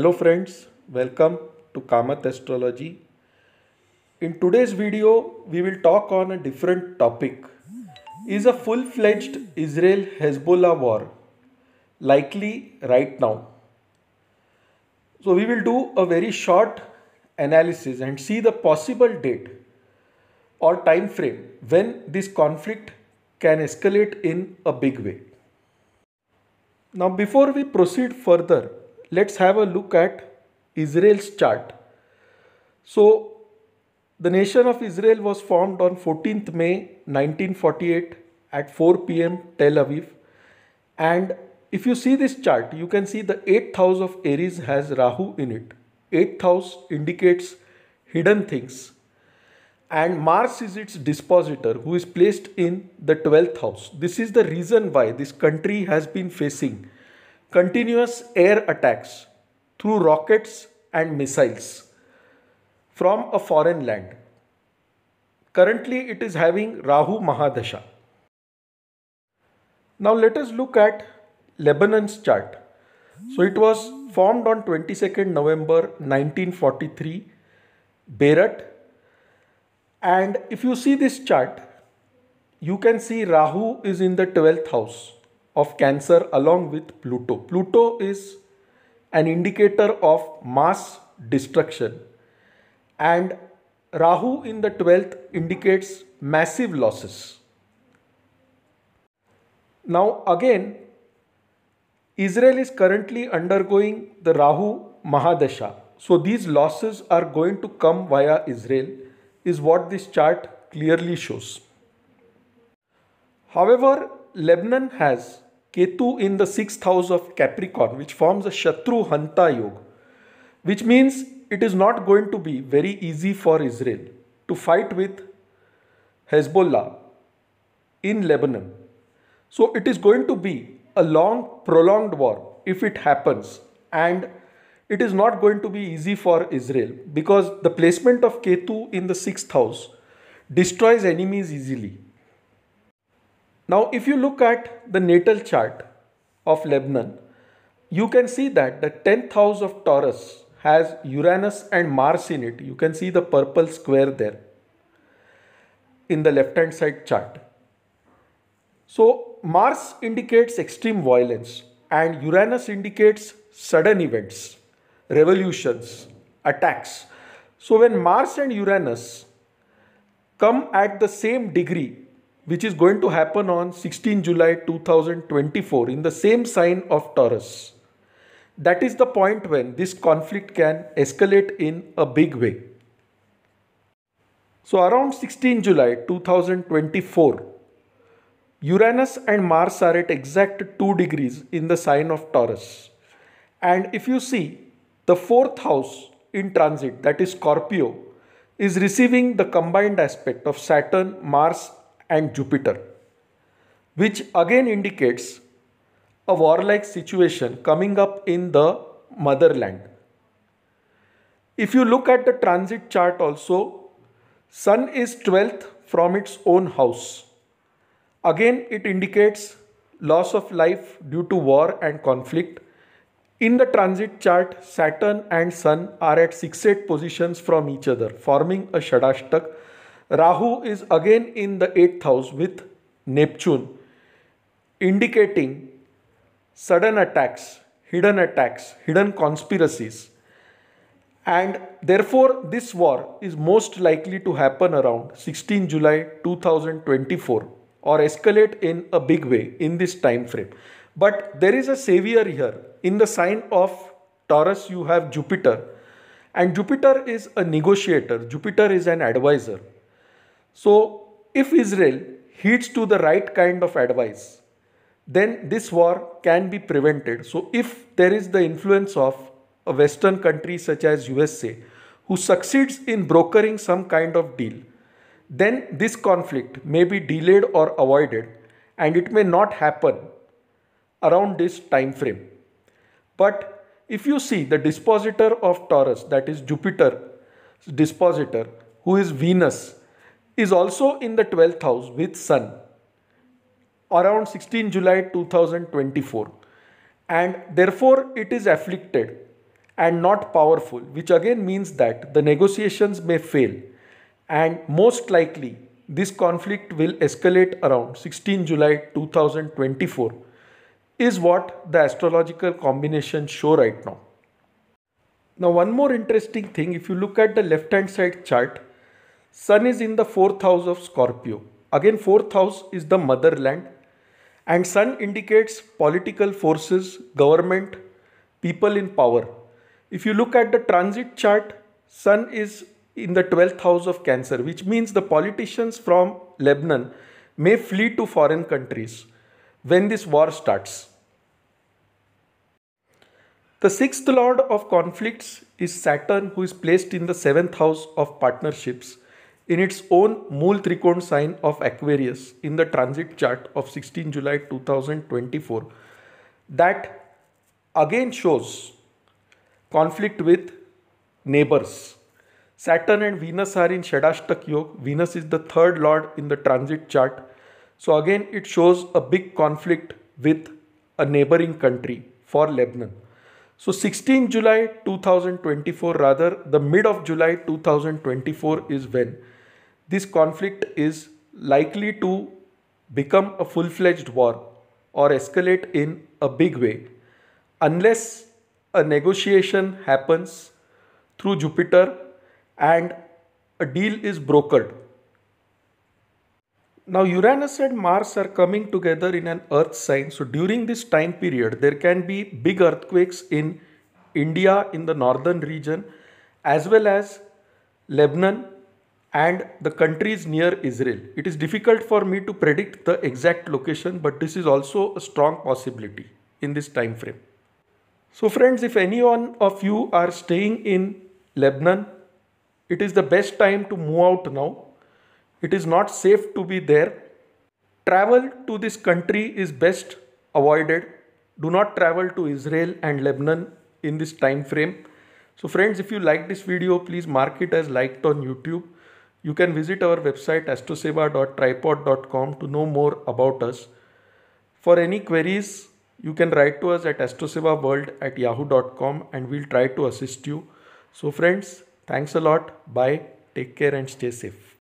Hello friends, welcome to Kamath Astrology. In today's video, we will talk on a different topic. Is a full-fledged Israel-Hezbollah war likely right now? So we will do a very short analysis and see the possible date or time frame when this conflict can escalate in a big way. Now before we proceed further, let's have a look at Israel's chart. So the nation of Israel was formed on 14th May 1948 at 4 pm Tel Aviv and if you see this chart you can see the 8th house of Aries has Rahu in it. 8th house indicates hidden things and Mars is its dispositor who is placed in the 12th house. This is the reason why this country has been facing continuous air attacks through rockets and missiles from a foreign land. Currently it is having Rahu Mahadasha. Now let us look at Lebanon's chart. So it was formed on 22nd November 1943, Beirut and if you see this chart, you can see Rahu is in the 12th house of Cancer along with Pluto. Pluto is an indicator of mass destruction and Rahu in the 12th indicates massive losses. Now again, Israel is currently undergoing the Rahu Mahadasha. So these losses are going to come via Israel is what this chart clearly shows. However, Lebanon has Ketu in the sixth house of Capricorn, which forms a Shatru Hanta Yoga, which means it is not going to be very easy for Israel to fight with Hezbollah in Lebanon. So it is going to be a long, prolonged war if it happens, and it is not going to be easy for Israel because the placement of Ketu in the sixth house destroys enemies easily. Now, if you look at the natal chart of Lebanon, you can see that the 10th house of Taurus has Uranus and Mars in it. You can see the purple square there in the left hand side chart. So, Mars indicates extreme violence and Uranus indicates sudden events revolutions, attacks. So when Mars and Uranus come at the same degree, which is going to happen on 16 July 2024 in the same sign of Taurus, that is the point when this conflict can escalate in a big way. So around 16 July 2024, Uranus and Mars are at exact 2 degrees in the sign of Taurus. And if you see, the fourth house in transit, that is Scorpio, is receiving the combined aspect of Saturn, Mars, and Jupiter, which again indicates a warlike situation coming up in the motherland. If you look at the transit chart also, Sun is 12th from its own house. Again, it indicates loss of life due to war and conflict in the transit chart, Saturn and Sun are at 6-8 positions from each other, forming a Shadashtak. Rahu is again in the 8th house with Neptune, indicating sudden attacks, hidden attacks, hidden conspiracies. And therefore, this war is most likely to happen around 16 July 2024 or escalate in a big way in this time frame. But there is a savior here. In the sign of Taurus, you have Jupiter. And Jupiter is a negotiator, Jupiter is an advisor. So, if Israel heeds to the right kind of advice, then this war can be prevented. So, if there is the influence of a Western country such as USA who succeeds in brokering some kind of deal, then this conflict may be delayed or avoided and it may not happen around this time frame. But if you see the dispositor of Taurus, that is Jupiter dispositor, who is Venus, is also in the 12th house with Sun around 16 July 2024 and therefore it is afflicted and not powerful, which again means that the negotiations may fail and most likely this conflict will escalate around 16 July 2024 is what the astrological combinations show right now. Now one more interesting thing if you look at the left hand side chart Sun is in the 4th house of Scorpio. Again 4th house is the motherland and Sun indicates political forces, government, people in power. If you look at the transit chart, Sun is in the 12th house of Cancer, which means the politicians from Lebanon may flee to foreign countries when this war starts. The sixth lord of conflicts is Saturn, who is placed in the seventh house of partnerships in its own Mool Trikon sign of Aquarius in the transit chart of 16 July 2024. That again shows conflict with neighbors. Saturn and Venus are in Shadashtak Yoga. Venus is the third lord in the transit chart. So again it shows a big conflict with a neighboring country for Lebanon. So 16 July 2024 rather the mid of July 2024 is when this conflict is likely to become a full-fledged war or escalate in a big way unless a negotiation happens through Jupiter and a deal is brokered. Now Uranus and Mars are coming together in an earth sign. So during this time period, there can be big earthquakes in India in the northern region as well as Lebanon and the countries near Israel. It is difficult for me to predict the exact location but this is also a strong possibility in this time frame. So friends, if any one of you are staying in Lebanon, it is the best time to move out now. It is not safe to be there. Travel to this country is best avoided. Do not travel to Israel and Lebanon in this time frame. So friends, if you like this video, please mark it as liked on YouTube. You can visit our website astroseva.tripod.com to know more about us. For any queries, you can write to us at astrosevaworld at yahoo.com and we'll try to assist you. So friends, thanks a lot. Bye. Take care and stay safe.